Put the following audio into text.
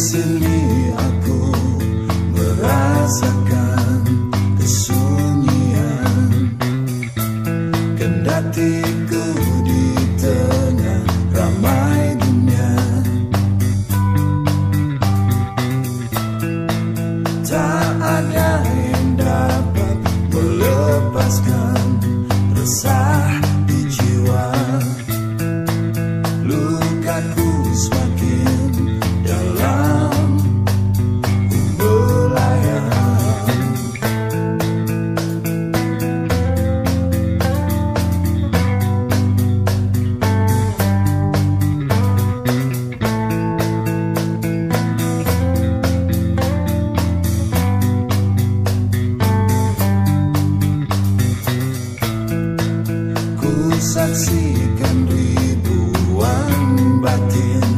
sini aku merasakan kesunyian. Kendatiku di tengah ramai dunia. Tak ada yang dapat melepaskan resah saksikan ribuan batin